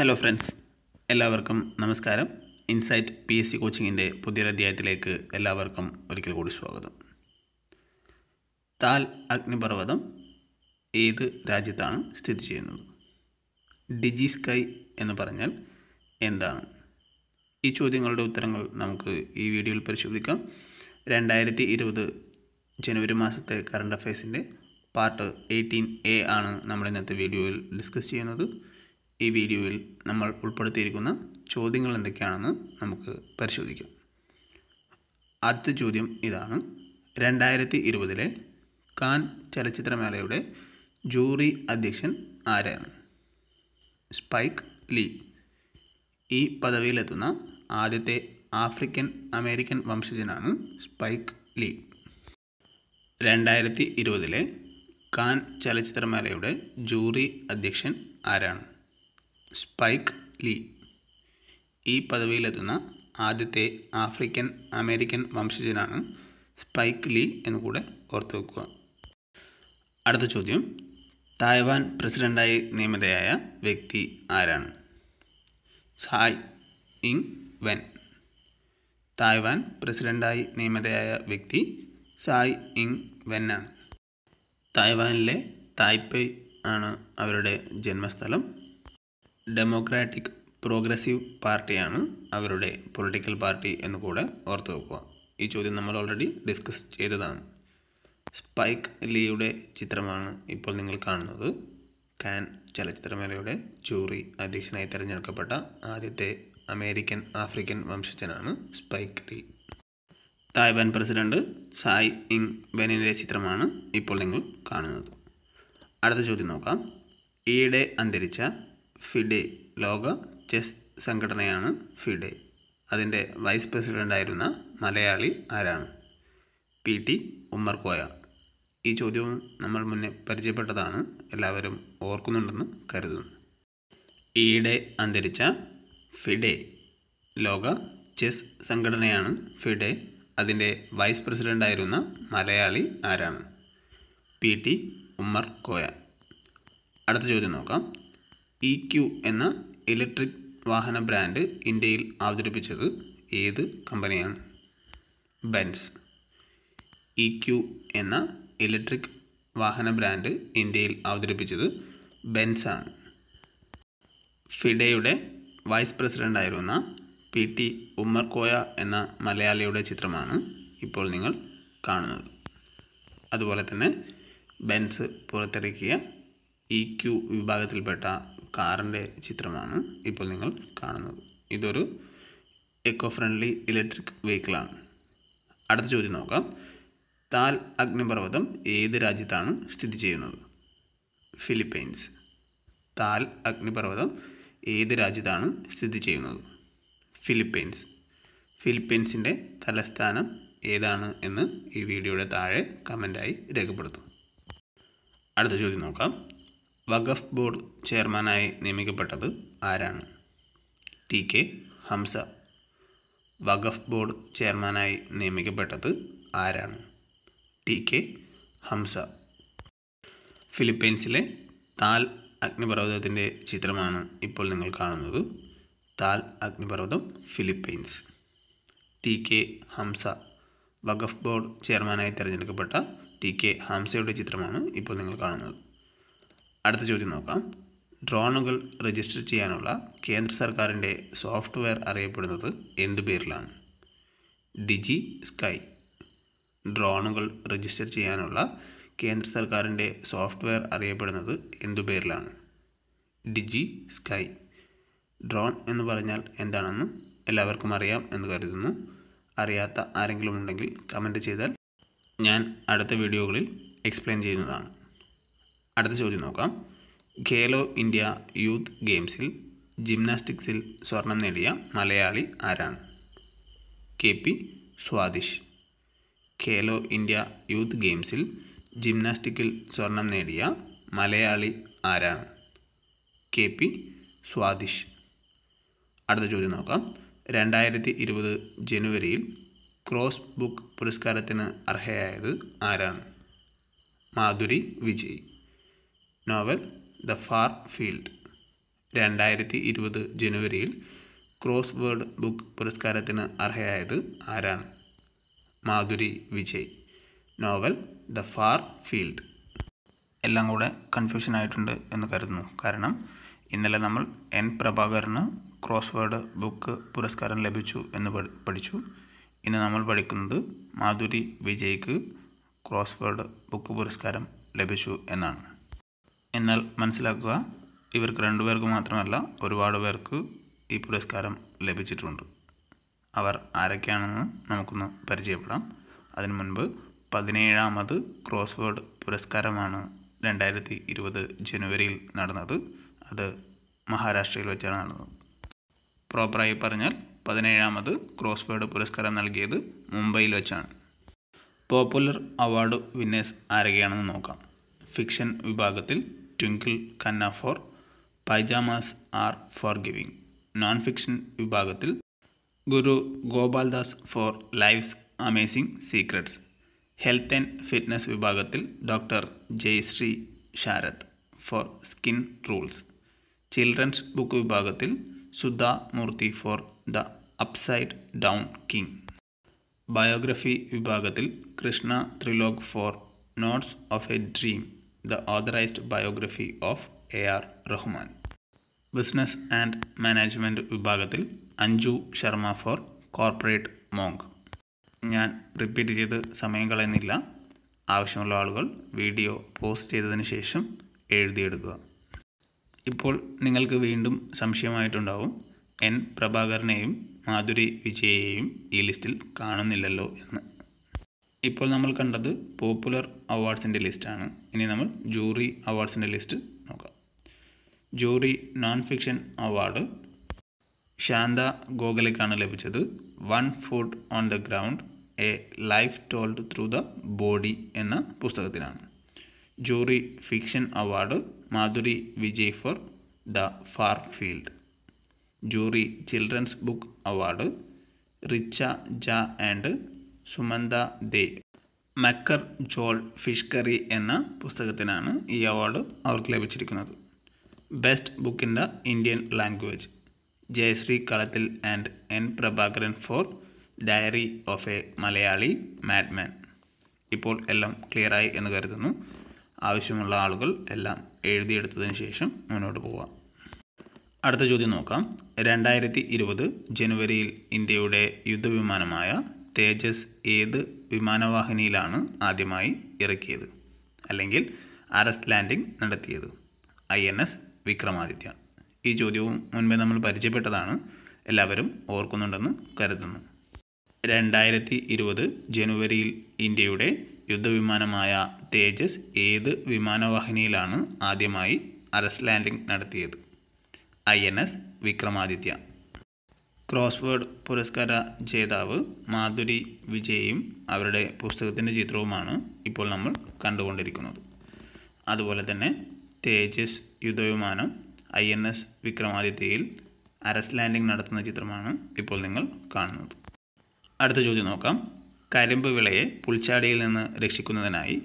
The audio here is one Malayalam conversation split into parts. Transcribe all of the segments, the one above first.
ഹലോ ഫ്രണ്ട്സ് എല്ലാവർക്കും നമസ്കാരം. ഇൻസൈറ്റ് പി എസ് സി കോച്ചിങ്ങിന്റെ പുതിയൊരധ്യായത്തിലേക്ക് എല്ലാവർക്കും ഒരിക്കൽ കൂടി സ്വാഗതം. താൽ അഗ്നിപർവതം ഏത് രാജ്യത്താണ് സ്ഥിതി ചെയ്യുന്നത്? ഡിജി സ്കൈ എന്ന് പറഞ്ഞാൽ എന്താണ്? ഈ ചോദ്യങ്ങളുടെ ഉത്തരങ്ങൾ നമുക്ക് ഈ വീഡിയോയിൽ പരിശോധിക്കാം. രണ്ടായിരത്തി ഇരുപത് ജനുവരി മാസത്തെ കറണ്ട് അഫയേഴ്സിന്റെ പാർട്ട് എയ്റ്റീൻ എ ആണ് നമ്മൾ ഇന്നത്തെ വീഡിയോയിൽ ഡിസ്കസ് ചെയ്യുന്നത്. ഈ വീഡിയോയിൽ നമ്മൾ ഉൾപ്പെടുത്തിയിരിക്കുന്ന ചോദ്യങ്ങൾ എന്തൊക്കെയാണെന്ന് നമുക്ക് പരിശോധിക്കാം. ആദ്യത്തെ ചോദ്യം ഇതാണ്. രണ്ടായിരത്തി ഇരുപതിലെ കാൻ ചലച്ചിത്രമേളയുടെ ജൂറി അധ്യക്ഷൻ ആരാണ്? Spike Lee. ഈ പദവിയിലെത്തുന്ന ആദ്യത്തെ ആഫ്രിക്കൻ അമേരിക്കൻ വംശജനാണ് സ്പൈക്ക് ലീ. രണ്ടായിരത്തി ഇരുപതിലെ കാൻ ചലച്ചിത്രമേളയുടെ ജൂറി അധ്യക്ഷൻ ആരാണ്? Spike Lee. ഈ പദവിയിലെത്തുന്ന ആദ്യത്തെ ആഫ്രിക്കൻ അമേരിക്കൻ വംശജനാണ് സ്പൈക്ക് ലീ എന്ന് കൂടെ ഓർത്തു വെക്കുക. അടുത്ത ചോദ്യം. തായ്വാൻ പ്രസിഡന്റായി നിയമിതയായ വ്യക്തി ആരാണ്? സായ് ഇങ് വെൻ. തായ്വാൻ പ്രസിഡന്റായി നിയമിതയായ വ്യക്തി സായ് ഇങ് വെൻ ആണ്. തായ്വാനിലെ തായ്പേയ് ആണ് അവരുടെ ജന്മസ്ഥലം. ഡെമോക്രാറ്റിക് പ്രോഗ്രസീവ് പാർട്ടിയാണ് അവരുടെ പൊളിറ്റിക്കൽ പാർട്ടി എന്ന് കൂടെ ഓർത്തു വെക്കുക. ഈ ചോദ്യം നമ്മൾ ഓൾറെഡി ഡിസ്കസ് ചെയ്തതാണ്. സ്പൈക്ക് ലീയുടെ ചിത്രമാണ് ഇപ്പോൾ നിങ്ങൾ കാണുന്നത്. കാൻ ചലച്ചിത്രമേളയുടെ ജൂറി അധ്യക്ഷനായി തിരഞ്ഞെടുക്കപ്പെട്ട ആദ്യത്തെ American African വംശജനാണ് Spike Lee Taiwan president Tsai Ing വെനിന്റെ ചിത്രമാണ് ഇപ്പോൾ നിങ്ങൾ കാണുന്നത്. അടുത്ത ചോദ്യം നോക്കാം. ഈയിടെ അന്തരിച്ച ഫിഡെ ലോക ചെസ് സംഘടനയാണ് ഫിഡെ. അതിന്റെ വൈസ് പ്രസിഡന്റായിരുന്ന മലയാളി ആരാണ്? പി ടി ഉമ്മർകോയ ഈ ചോദ്യവും നമ്മൾ മുന്നേ പരിചയപ്പെട്ടതാണ്. എല്ലാവരും ഓർക്കുന്നുണ്ടെന്ന് കരുതുന്നു. ഈയിടെ അന്തരിച്ച ഫിഡെ ലോക ചെസ് സംഘടനയാണ് ഫിഡെ. അതിന്റെ വൈസ് പ്രസിഡന്റായിരുന്ന മലയാളി ആരാണ്? P T Ummer Koya. അടുത്ത ചോദ്യം നോക്കാം. ഇ ക്യു എന്ന ഇലക്ട്രിക് വാഹന ബ്രാൻഡ് ഇന്ത്യയിൽ അവതരിപ്പിച്ചത് ഏത് കമ്പനിയാണ് ബെൻസ് ഇ ക്യു എന്ന ഇലക്ട്രിക് വാഹന ബ്രാൻഡ് ഇന്ത്യയിൽ അവതരിപ്പിച്ചത് ബെൻസാണ് ഫിഡയുടെ വൈസ് പ്രസിഡന്റായിരുന്ന പി ടി ഉമ്മർകോയ എന്ന മലയാളിയുടെ ചിത്രമാണ് ഇപ്പോൾ നിങ്ങൾ കാണുന്നത്. അതുപോലെ തന്നെ ബെൻസ് പുറത്തിറക്കിയ ഇ ക്യു വിഭാഗത്തിൽപ്പെട്ട കാറിന്റെ ചിത്രമാണ് ഇപ്പോൾ നിങ്ങൾ കാണുന്നത്. ഇതൊരു എക്കോ ഫ്രണ്ട്ലി ഇലക്ട്രിക് വെഹിക്കിളാണ് അടുത്ത ചോദ്യം നോക്കാം. താൽ അഗ്നിപർവതം ഏത് രാജ്യത്താണ് സ്ഥിതി ചെയ്യുന്നത്? ഫിലിപ്പൈൻസ്. താൽ അഗ്നിപർവതം ഏത് രാജ്യത്താണ് സ്ഥിതി ചെയ്യുന്നത്? ഫിലിപ്പൈൻസ്. ഫിലിപ്പൈൻസിന്റെ തലസ്ഥാനം ഏതാണ് എന്ന് ഈ വീഡിയോയുടെ താഴെ കമന്റായി രേഖപ്പെടുത്തും. അടുത്ത ചോദ്യം നോക്കാം. വഖഫ് ബോർഡ് ചെയർമാനായി നിയമിക്കപ്പെട്ടത് ആരാണ്? T K Hamsa. Waqf board ചെയർമാനായി നിയമിക്കപ്പെട്ടത് ആരാണ്? T K Hamza. ഫിലിപ്പൈൻസിലെ താൽ അഗ്നിപർവതത്തിന്റെ ചിത്രമാണ് ഇപ്പോൾ നിങ്ങൾ കാണുന്നത്. Taal അഗ്നിപർവതം Philippines. T K Hamsa. Waqf board ചെയർമാനായി തിരഞ്ഞെടുക്കപ്പെട്ട ടി കെ ഹംസയുടെ ചിത്രമാണ് ഇപ്പോൾ നിങ്ങൾ കാണുന്നത്. അടുത്ത ചോദ്യം നോക്കാം. ഡ്രോണുകൾ രജിസ്റ്റർ ചെയ്യാനുള്ള കേന്ദ്ര സർക്കാരിന്റെ സോഫ്റ്റ്വെയർ അറിയപ്പെടുന്നത് എന്ത് പേരിലാണ്? ഡിജി സ്കൈ ഡ്രോണുകൾ രജിസ്റ്റർ ചെയ്യാനുള്ള കേന്ദ്ര സർക്കാരിന്റെ സോഫ്റ്റ്വെയർ അറിയപ്പെടുന്നത് എന്തു പേരിലാണ്? ഡിജി സ്കൈ ഡ്രോൺ എന്ന് പറഞ്ഞാൽ എന്താണെന്ന് എല്ലാവർക്കും അറിയാം എന്ന് കരുതുന്നു. അറിയാത്ത ആരെങ്കിലും ഉണ്ടെങ്കിൽ കമന്റ് ചെയ്താൽ ഞാൻ അടുത്ത വീഡിയോകളിൽ എക്സ്പ്ലെയിൻ ചെയ്യുന്നതാണ്. അടുത്ത ചോദ്യം നോക്കാം. ഖേലോ ഇന്ത്യ യൂത്ത് ഗെയിംസിൽ ജിംനാസ്റ്റിക്സിൽ സ്വർണം നേടിയ മലയാളി ആരാണ്? K P Swadish. Khelo India youth ഗെയിംസിൽ ജിംനാസ്റ്റിക്കിൽ സ്വർണം നേടിയ മലയാളി ആരാണ്? K P Swadish. അടുത്ത ചോദ്യം നോക്കാം. രണ്ടായിരത്തി ഇരുപത് ജനുവരിയിൽ ക്രോസ് ബുക്ക് പുരസ്കാരത്തിന് അർഹയായത് ആരാണ്? Madhuri Vijay. Novel the far field രണ്ടായിരത്തി ഇരുപത് ജനുവരിയിൽ ക്രോസ് വേർഡ് ബുക്ക് പുരസ്കാരത്തിന് അർഹയായത് ആരാണ്? Madhuri Vijay. Novel the far field. എല്ലാം കൂടെ കൺഫ്യൂഷൻ ആയിട്ടുണ്ട് എന്ന് കരുതുന്നു. കാരണം ഇന്നലെ നമ്മൾ എൻ പ്രഭാകരന് ക്രോസ് വേർഡ് ബുക്ക് പുരസ്കാരം ലഭിച്ചു എന്ന് പഠിച്ചു. ഇന്ന് നമ്മൾ പഠിക്കുന്നത് മാധുരി വിജയ്ക്ക് ക്രോസ് വേർഡ് ബുക്ക് പുരസ്കാരം ലഭിച്ചു എന്നാണ്. എന്നാൽ മനസ്സിലാക്കുക ഇവർക്ക് രണ്ടുപേർക്ക് മാത്രമല്ല ഒരുപാട് പേർക്ക് ഈ പുരസ്കാരം ലഭിച്ചിട്ടുണ്ട്. അവർ ആരൊക്കെയാണെന്ന് നമുക്കൊന്ന് പരിചയപ്പെടാം. അതിനു മുൻപ് പതിനേഴാമത് ക്രോസ് വേർഡ് പുരസ്കാരമാണ് രണ്ടായിരത്തി ഇരുപത് ജനുവരിയിൽ നടന്നത്. അത് മഹാരാഷ്ട്രയിൽ വെച്ചാണ് നടന്നത്. പ്രോപ്പറായി പറഞ്ഞാൽ പതിനേഴാമത് ക്രോസ് വേർഡ് പുരസ്കാരം നൽകിയത് മുംബൈയിൽ വെച്ചാണ്. പോപ്പുലർ അവാർഡ് വിന്നേഴ്സ് ആരൊക്കെയാണെന്ന് നോക്കാം. ഫിക്ഷൻ വിഭാഗത്തിൽ Twinkle Khanna for pyjamas are forgiving non fiction വിഭാഗത്തിൽ Guru Gopaldas for life's amazing secrets health and fitness വിഭാഗത്തിൽ doctor Jayashree Sharad for skin rules children's book വിഭാഗത്തിൽ Sudha Murthy for the upside down king biography വിഭാഗത്തിൽ Krishna Trilok for notes of a dream the authorised biography of A R Rahman business and management വിഭാഗത്തിൽ Anju Sharma for corporate monk ഞാൻ റിപ്പീറ്റ് ചെയ്ത് സമയം കളയുന്നില്ല. ആവശ്യമുള്ള ആളുകൾ വീഡിയോ പോസ്റ്റ് ചെയ്തതിന് ശേഷം എഴുതിയെടുക്കുക. ഇപ്പോൾ നിങ്ങൾക്ക് വീണ്ടും സംശയമായിട്ടുണ്ടാവും. എൻ പ്രഭാകരനെയും മാധുരി വിജയെയും ഈ ലിസ്റ്റിൽ കാണുന്നില്ലല്ലോ എന്ന്. ഇപ്പോൾ നമ്മൾ കണ്ടത് പോപ്പുലർ അവാർഡ്സിന്റെ ലിസ്റ്റാണ് ഇനി നമ്മൾ ജൂറി അവാർഡ്സിന്റെ ലിസ്റ്റ് നോക്കാം. Jury non fiction award Shanta ഗോഖലയ്ക്കാണ് ലഭിച്ചത്. One foot on the ground a life told through the body എന്ന പുസ്തകത്തിനാണ് jury fiction award Madhuri Vijay for the far field jury children's book award Richa Jha and Sumanta they. മക്കർ Johal fish curry എന്ന പുസ്തകത്തിനാണ് ഈ അവാർഡ് അവർക്ക് ലഭിച്ചിരിക്കുന്നത്. Best book in the Indian language. Jayashree Kalathil and N Prabhakaran for diary of a Malayali madman. ഇപ്പോൾ എല്ലാം ക്ലിയറായി എന്ന് കരുതുന്നു. ആവശ്യമുള്ള ആളുകൾ എല്ലാം എഴുതിയെടുത്തതിന് ശേഷം മുന്നോട്ട് പോവാം. അടുത്ത ചോദ്യം നോക്കാം. രണ്ടായിരത്തി ഇരുപത് ജനുവരിയിൽ ഇന്ത്യയുടെ യുദ്ധവിമാനമായ തേജസ് ഏത് വിമാനവാഹിനിയിലാണ് ആദ്യമായി ഇറക്കിയത്? അല്ലെങ്കിൽ അറസ്റ്റ് ലാൻഡിംഗ് നടത്തിയത്? I N S Vikramaditya. ഈ ചോദ്യവും മുൻപേ നമ്മൾ പരിചയപ്പെട്ടതാണ്. എല്ലാവരും ഓർക്കുന്നുണ്ടെന്ന് കരുതുന്നു. രണ്ടായിരത്തി ഇരുപത് ജനുവരിയിൽ ഇന്ത്യയുടെ യുദ്ധവിമാനമായ തേജസ് ഏത് വിമാനവാഹിനിയിലാണ് ആദ്യമായി അറസ്റ്റ് ലാൻഡിംഗ് നടത്തിയത്? I N S Vikramaditya. Crossword പുരസ്കാര ജേതാവ് മാധുരി വിജയും അവരുടെ പുസ്തകത്തിന്റെ ചിത്രവുമാണ് ഇപ്പോൾ നമ്മൾ കണ്ടുകൊണ്ടിരിക്കുന്നത്. അതുപോലെ തന്നെ തേജസ് യുദ്ധവിമാനം ഐ എൻ എസ് വിക്രമാദിത്യയിൽ അറസ്റ്റ് ലാൻഡിംഗ് നടത്തുന്ന ചിത്രമാണ് ഇപ്പോൾ നിങ്ങൾ കാണുന്നത്. അടുത്ത ചോദ്യം നോക്കാം. കരിമ്പ് വിളയെ പുൽച്ചാടിയിൽ നിന്ന് രക്ഷിക്കുന്നതിനായി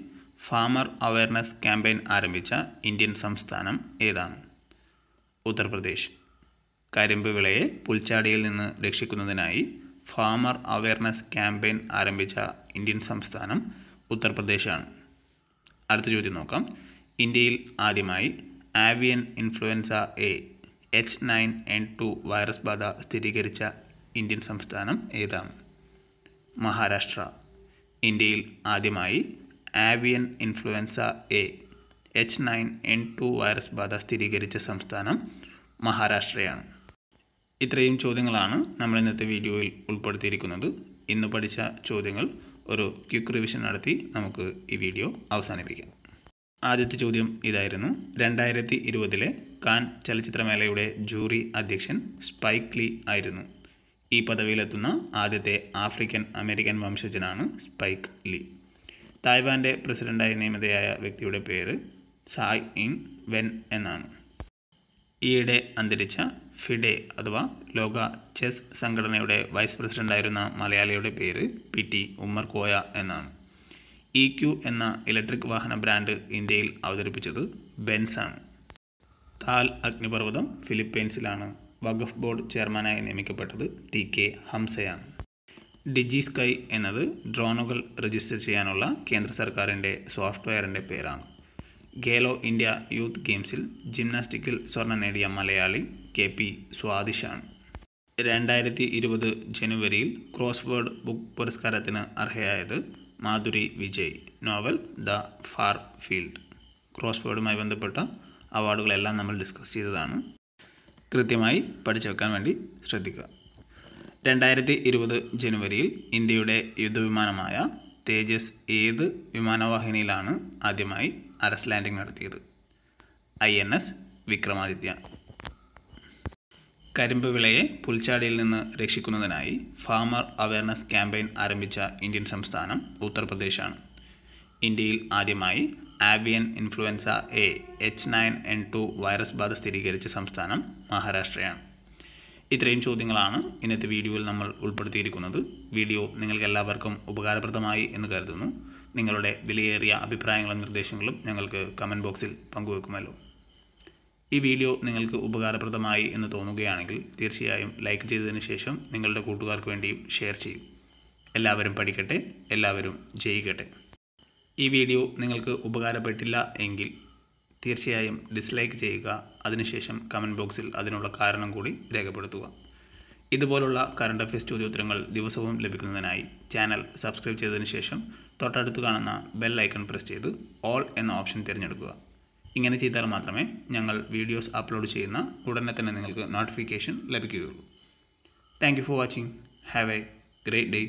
ഫാമർ അവയർനെസ് ക്യാമ്പയിൻ ആരംഭിച്ച ഇന്ത്യൻ സംസ്ഥാനം ഏതാണ്? ഉത്തർപ്രദേശ് കരിമ്പ് വിളയെ പുൽച്ചാടിയിൽ നിന്ന് രക്ഷിക്കുന്നതിനായി ഫാമർ അവയർനെസ് ക്യാമ്പയിൻ ആരംഭിച്ച ഇന്ത്യൻ സംസ്ഥാനം ഉത്തർപ്രദേശാണ്. അടുത്ത ചോദ്യം നോക്കാം. ഇന്ത്യയിൽ ആദ്യമായി avian influenza A H nine N two virus ബാധ സ്ഥിരീകരിച്ച ഇന്ത്യൻ സംസ്ഥാനം ഏതാണ്? മഹാരാഷ്ട്ര. ഇന്ത്യയിൽ ആദ്യമായി avian influenza A H nine N two virus ബാധ സ്ഥിരീകരിച്ച സംസ്ഥാനം മഹാരാഷ്ട്രയാണ്. ഇത്രയും ചോദ്യങ്ങളാണ് നമ്മൾ ഇന്നത്തെ വീഡിയോയിൽ ഉൾപ്പെടുത്തിയിരിക്കുന്നത്. ഇന്ന് പഠിച്ച ചോദ്യങ്ങൾ ഒരു ക്വിക്ക് റിവിഷൻ നടത്തി നമുക്ക് ഈ വീഡിയോ അവസാനിപ്പിക്കാം. ആദ്യത്തെ ചോദ്യം ഇതായിരുന്നു. രണ്ടായിരത്തി ഇരുപതിലെ കാൻ ചലച്ചിത്രമേളയുടെ ജൂറി അധ്യക്ഷൻ സ്പൈക്ക് ലീ ആയിരുന്നു. ഈ പദവിയിലെത്തുന്ന ആദ്യത്തെ ആഫ്രിക്കൻ അമേരിക്കൻ വംശജനാണ് സ്പൈക്ക് ലീ. തായ്വാന്റെ പ്രസിഡന്റായി നിയമിതയായ വ്യക്തിയുടെ പേര് സായ് ഇൻ വെൻ എന്നാണ്. ഈയിടെ അന്തരിച്ച ഫിഡെ അഥവാ ലോക ചെസ് സംഘടനയുടെ വൈസ് പ്രസിഡന്റായിരുന്ന മലയാളിയുടെ പേര് പി ടി ഉമ്മർ കോയ എന്നാണ്. ഇ ക്യു എന്ന ഇലക്ട്രിക് വാഹന ബ്രാൻഡ് ഇന്ത്യയിൽ അവതരിപ്പിച്ചത് ബെൻസാണ് താൽ അഗ്നിപർവതം ഫിലിപ്പൈൻസിലാണ് വഖഫ് ബോർഡ് ചെയർമാനായി നിയമിക്കപ്പെട്ടത് ടി കെ ഹംസയാണ്. ഡിജി സ്കൈ എന്നത് ഡ്രോണുകൾ രജിസ്റ്റർ ചെയ്യാനുള്ള കേന്ദ്ര സർക്കാരിന്റെ സോഫ്റ്റ്വെയറിന്റെ പേരാണ്. ഗേലോ ഇന്ത്യ യൂത്ത് ഗെയിംസിൽ ജിംനാസ്റ്റിക്കിൽ സ്വർണം നേടിയ മലയാളി കെ പി സ്വാദിഷാണ്. രണ്ടായിരത്തി ഇരുപത് ജനുവരിയിൽ ക്രോസ്വേഡ് ബുക്ക് പുരസ്കാരത്തിന് അർഹയായത് Madhuri Vijay. Novel the far field. ക്രോസ്വേഡുമായി ബന്ധപ്പെട്ട അവാർഡുകളെല്ലാം നമ്മൾ ഡിസ്കസ് ചെയ്തതാണ്. കൃത്യമായി പഠിച്ചു വെക്കാൻ വേണ്ടി ശ്രദ്ധിക്കുക. രണ്ടായിരത്തി ഇരുപത് ജനുവരിയിൽ ഇന്ത്യയുടെ യുദ്ധവിമാനമായ തേജസ് ഏത് വിമാനവാഹിനിയിലാണ് ആദ്യമായി അരസ് ലാൻഡിംഗ് നടത്തിയത്. I N S Vikramaditya. കരിമ്പ് വിളയെ പുൽച്ചാടിയിൽ നിന്ന് രക്ഷിക്കുന്നതിനായി ഫാമർ അവയർനെസ് ക്യാമ്പയിൻ ആരംഭിച്ച ഇന്ത്യൻ സംസ്ഥാനം ഉത്തർപ്രദേശാണ്. ഇന്ത്യയിൽ ആദ്യമായി avian influenza A H nine N two virus ബാധ സ്ഥിരീകരിച്ച സംസ്ഥാനം മഹാരാഷ്ട്രയാണ്. ഇത്രയും ചോദ്യങ്ങളാണ് ഇന്നത്തെ വീഡിയോയിൽ നമ്മൾ ഉൾപ്പെടുത്തിയിരിക്കുന്നത്. വീഡിയോ നിങ്ങൾക്ക് എല്ലാവർക്കും ഉപകാരപ്രദമായി എന്ന് കരുതുന്നു. നിങ്ങളുടെ വിലയേറിയ അഭിപ്രായങ്ങളും നിർദ്ദേശങ്ങളും ഞങ്ങൾക്ക് കമന്റ് ബോക്സിൽ പങ്കുവെക്കുമല്ലോ. ഈ വീഡിയോ നിങ്ങൾക്ക് ഉപകാരപ്രദമായി എന്ന് തോന്നുകയാണെങ്കിൽ തീർച്ചയായും ലൈക്ക് ചെയ്തതിന് ശേഷം നിങ്ങളുടെ കൂട്ടുകാർക്ക് വേണ്ടിയും ഷെയർ ചെയ്യും. എല്ലാവരും പഠിക്കട്ടെ എല്ലാവരും ജയിക്കട്ടെ. ഈ വീഡിയോ നിങ്ങൾക്ക് ഉപകാരപ്പെട്ടില്ല എങ്കിൽ തീർച്ചയായും ഡിസ്ലൈക്ക് ചെയ്യുക. അതിനുശേഷം കമന്റ് ബോക്സിൽ അതിനുള്ള കാരണം കൂടി രേഖപ്പെടുത്തുക. ഇതുപോലുള്ള കറണ്ട് അഫയേഴ്സ് ചോദ്യോത്തരങ്ങൾ ദിവസവും ലഭിക്കുന്നതിനായി ചാനൽ സബ്സ്ക്രൈബ് ചെയ്തതിന് ശേഷം തൊട്ടടുത്ത് കാണുന്ന ബെൽ ഐക്കൺ പ്രസ് ചെയ്ത് ഓൾ എന്ന ഓപ്ഷൻ തിരഞ്ഞെടുക്കുക. ഇങ്ങനെ ചെയ്താൽ മാത്രമേ ഞങ്ങൾ വീഡിയോസ് അപ്ലോഡ് ചെയ്യുന്ന ഉടനെ തന്നെ നിങ്ങൾക്ക് നോട്ടിഫിക്കേഷൻ ലഭിക്കുകയുള്ളൂ. Thank for watching have a great day